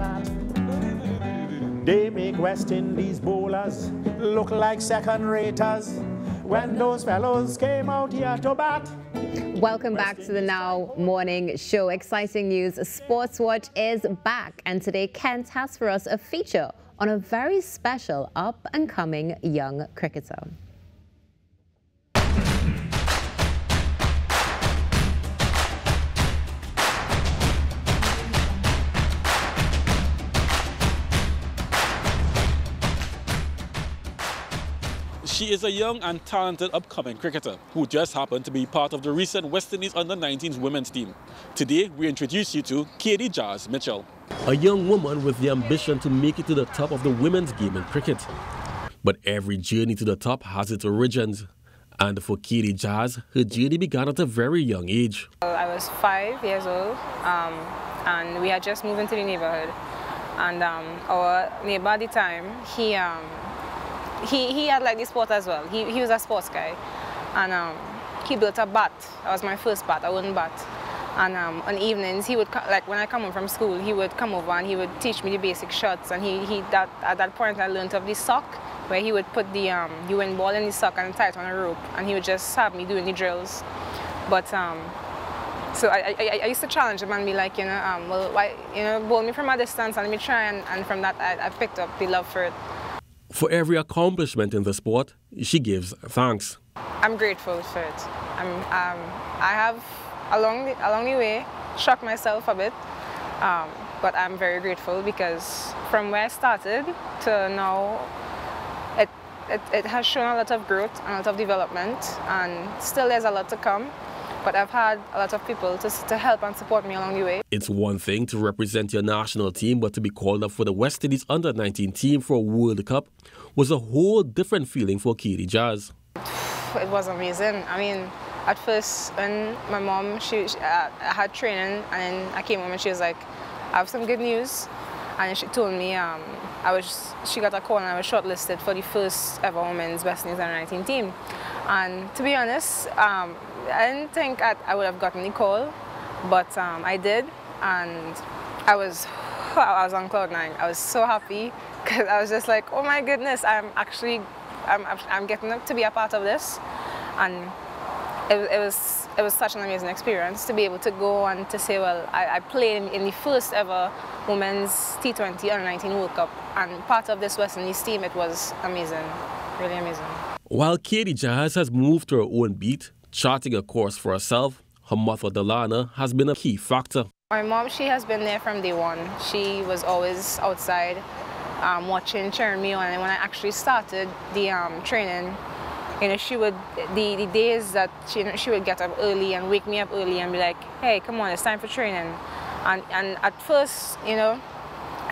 or. They make West Indies bowlers look like second raters when those fellows came out here to bat. Welcome back to the Now Morning Show. Exciting news. Sports Watch is back, and today Kent has for us a feature on a very special up and coming young cricketer. She is a young and talented upcoming cricketer who just happened to be part of the recent West Indies under-19s women's team. Today, we introduce you to KD Jazz Mitchell. A young woman with the ambition to make it to the top of the women's game in cricket. But every journey to the top has its origins. And for KD Jazz, her journey began at a very young age. I was five years old um, and we had just moved into the neighborhood. And um, our neighbor at the time, he um, he, he had like the sport as well. He, he was a sports guy. And um, he built a bat. That was my first bat, a wooden bat. And um, on evenings, he would, like when I come home from school, he would come over and he would teach me the basic shots. And he, he that, at that point, I learned of the sock, where he would put the um, UN ball in the sock and tie it on a rope. And he would just have me doing the drills. But um, so I, I, I, used to challenge him and be like, you know, um, well, why, you know, bowl me from a distance and let me try. And, and from that, I, I picked up the love for it. For every accomplishment in the sport, she gives thanks. I'm grateful for it. I'm, um, I have, along the, along the way, shocked myself a bit, um, but I'm very grateful because from where I started to now, it, it, it has shown a lot of growth and a lot of development, and still there's a lot to come but I've had a lot of people to, to help and support me along the way. It's one thing to represent your national team, but to be called up for the West Indies under 19 team for a World Cup was a whole different feeling for KD Jazz. It was amazing. I mean, at first, when my mom, she, she uh, had training, and I came home and she was like, I have some good news. And she told me um, I was, she got a call and I was shortlisted for the first ever women's West Indies under 19 team. And to be honest, um, I didn't think I, would have gotten the call, but um, I did, and I was, I was on cloud nine. I was so happy because I was just like, oh my goodness, I'm actually, I'm, I'm getting to be a part of this, and it, it was it was such an amazing experience to be able to go and to say, well, I, I played in, the first ever women's T20 under 19 World Cup, and part of this West Indies team. It was amazing, really amazing. While KD Jazz has moved to her own beat, charting a course for herself, her mother Delana has been a key factor. My mom, she has been there from day one. She was always outside um, watching, cheering me on. And when I actually started the um, training, you know, she would, the, the days that she, you know, she would get up early and wake me up early and be like, hey, come on, it's time for training. And, and at first, you know,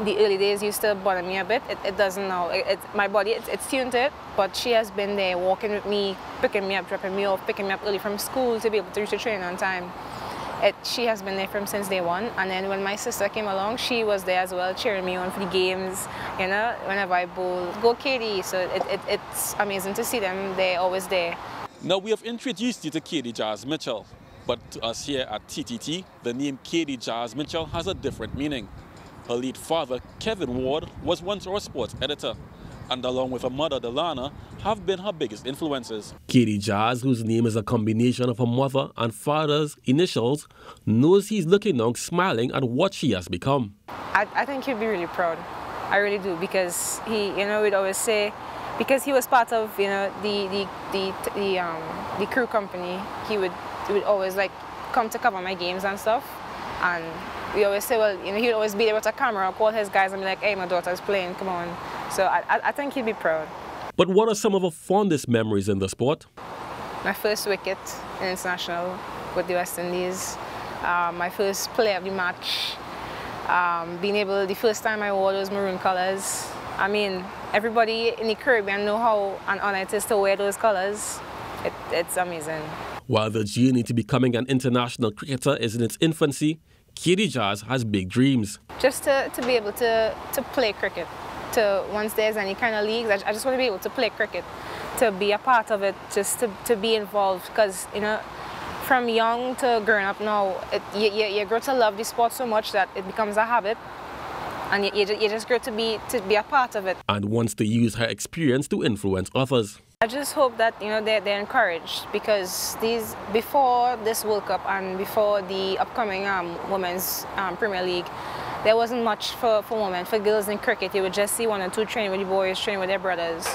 the early days used to bother me a bit. It, it doesn't now. It, it, my body, it, it's tuned to it, but she has been there walking with me, picking me up, dropping me off, picking me up early from school to be able to reach the training on time. It, she has been there from since day one. And then when my sister came along, she was there as well, cheering me on for the games, you know, whenever I bowl. Go KD. So it, it, it's amazing to see them. They're always there. Now we have introduced you to KD Jazz Mitchell. But to us here at TTT, the name KD Jazz Mitchell has a different meaning. Her late father, Kevin Ward, was once our sports editor, and along with her mother, Delana, have been her biggest influences. KD Jazz, whose name is a combination of her mother and father's initials, knows he's looking now smiling at what she has become. I, I think he'd be really proud. I really do, because he, you know, we'd always say, because he was part of, you know, the the the the, um, the crew company, he would he would always like come to cover my games and stuff, and we always say, well, you know, he'd always be there with a camera, call his guys and be like, hey, my daughter's playing, come on. So I, I think he'd be proud. But what are some of the fondest memories in the sport? My first wicket in international with the West Indies, uh, my first play of the match, um, being able, the first time I wore those maroon colors. I mean, everybody in the Caribbean know how an honor it is to wear those colors. It, it's amazing. While the journey to becoming an international cricketer is in its infancy, KD Jazz has big dreams. Just to, to be able to, to play cricket, to once there's any kind of leagues, I, I just want to be able to play cricket, to be a part of it, just to, to be involved because, you know, from young to growing up now, it, you, you, you grow to love the sport so much that it becomes a habit. and you, you just grow to be to be a part of it. And wants to use her experience to influence others. I just hope that you know they're, they're encouraged because these before this World Cup and before the upcoming um, Women's um, Premier League, there wasn't much for, for women. For girls in cricket, you would just see one or two training with the boys, training with their brothers.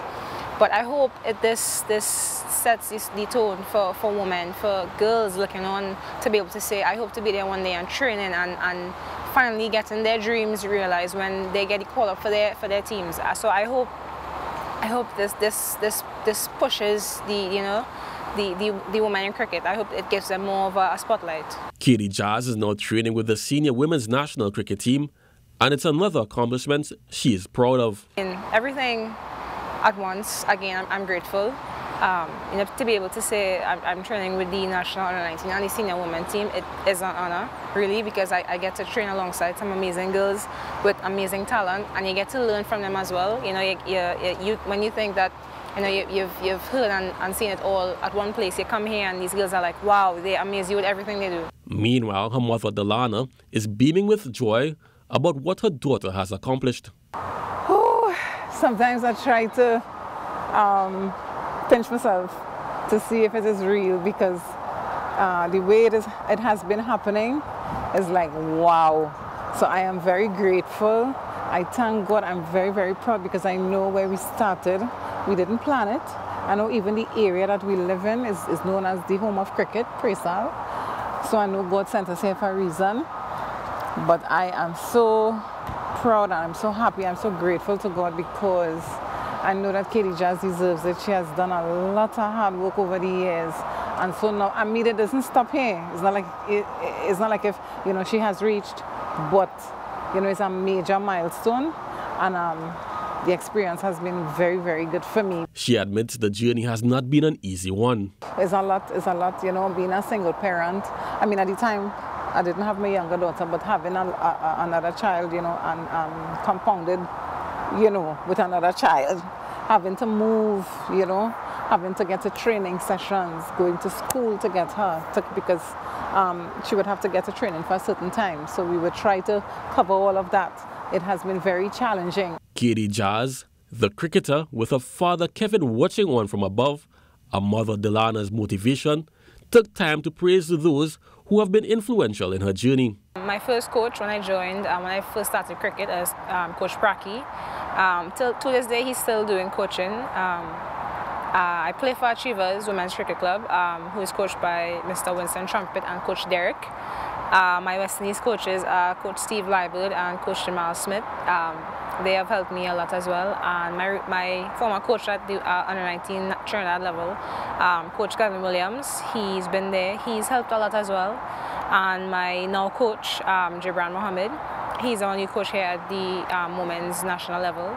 But I hope it, this this sets the tone for, for women, for girls looking on to be able to say, I hope to be there one day and training and, and finally getting their dreams realized when they get called up for their for their teams. So I hope I hope this this this this pushes the you know the, the, the women in cricket. I hope it gives them more of a, a spotlight. KD Jazz is now training with the senior women's national cricket team, and it's another accomplishment she is proud of. In everything at once, again, I'm, I'm grateful um, you know, to be able to say I'm, I'm, training with the national under 19 and the senior women team, it is an honor, really, because I, I, get to train alongside some amazing girls with amazing talent, and you get to learn from them as well. You know, you, you, you when you think that you know, you, have you've, you've heard and, and seen it all at one place. You come here and these girls are like, wow, they amaze you with everything they do. Meanwhile, her mother, Delana, is beaming with joy about what her daughter has accomplished. Oh, sometimes I try to um, pinch myself to see if it is real because uh, the way it, is, it has been happening is like wow. So I am very grateful. I thank God. I'm very, very proud because I know where we started. We didn't plan it. I know even the area that we live in is, is known as the home of cricket, Preysal. So I know God sent us here for a reason. But I am so proud and I'm so happy. I'm so grateful to God because I know that KD Jazz deserves it. She has done a lot of hard work over the years. And so now, I mean, it doesn't stop here. It's not like, it, it's not like if, you know, she has reached, but, you know, it's a major milestone. And um, the experience has been very, very good for me. She admits the journey has not been an easy one. It's a lot, it's a lot, you know, being a single parent. I mean, at the time, I didn't have my younger daughter, but having a, a, another child, you know, and um, compounded you know, with another child, having to move, you know, having to get to training sessions, going to school to get her, to, because um, she would have to get to training for a certain time. So we would try to cover all of that. It has been very challenging. KD Jazz, the cricketer, with her father Kevin watching on from above, a mother Delana's motivation, took time to praise those who have been influential in her journey. My first coach when I joined, um, when I first started cricket, as um, Coach Praki. Um, till to this day, he's still doing coaching. Uh, I play for Achievers Women's Cricket Club, um, who is coached by Mr. Winston Trumpet and Coach Derek. Uh, my West Indies coaches are Coach Steve Liburd and Coach Jamal Smith. Um, they have helped me a lot as well. And my, my former coach at the uh, under 19 Trinidad level, um, Coach Gavin Williams, he's been there. He's helped a lot as well. And my now coach, um, Gibran Mohammed, he's our new coach here at the um, women's national level.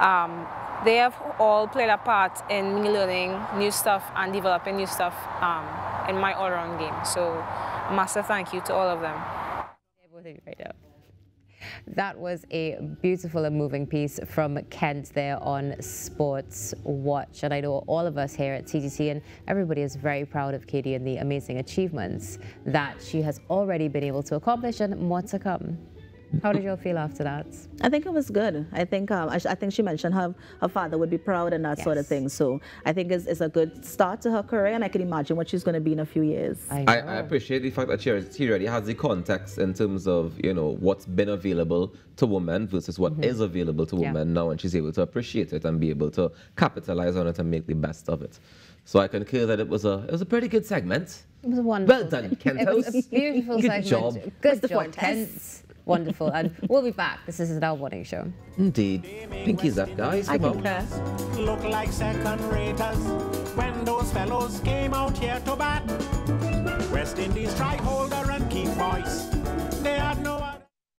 Um, they have all played a part in me learning new stuff and developing new stuff um, in my all-around game. So massive thank you to all of them. That was a beautiful and moving piece from Kent there on Sports Watch. And I know all of us here at TTT and everybody is very proud of KD and the amazing achievements that she has already been able to accomplish and more to come. How did you all feel after that? I think it was good. I think um, I, I, think she mentioned her her father would be proud and that yes. sort of thing. So I think it's, it's, a good start to her career, and I can imagine what she's going to be in a few years. I, I, I appreciate the fact that she, she already has the context in terms of you know what's been available to women versus what mm -hmm. is available to women yeah. now, and she's able to appreciate it and be able to capitalize on it and make the best of it. So I can concur that it was a it was a pretty good segment. It was wonderful. Well done, Kentos. It was a beautiful good segment. Job. Good job, Kent. Wonderful. and we'll be back. This is our morning show. Indeed. Pinkies up, guys. I Come concur. Look like second raters when those fellows came out here to bat. West Indies try holder and keep voice.